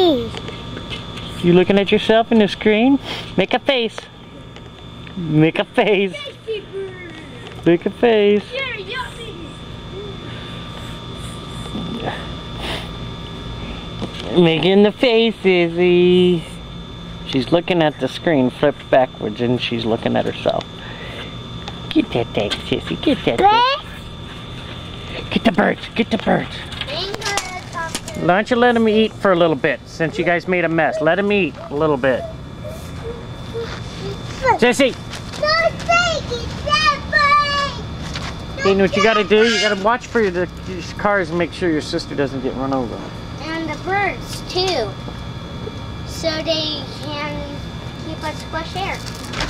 face. You looking at yourself in the screen? Make a face. Make a face. Make a face. Making the face, Sissy. She's looking at the screen flipped backwards and she's looking at herself. Get that thing, sissy. Get that thing. Get the birds. Get the birds. Why don't you let him eat for a little bit since you guys made a mess? Let him eat a little bit. Sissy, you what you gotta do? You gotta watch for the these cars and make sure your sister doesn't get run over. And the birds too. So they can keep us fresh air.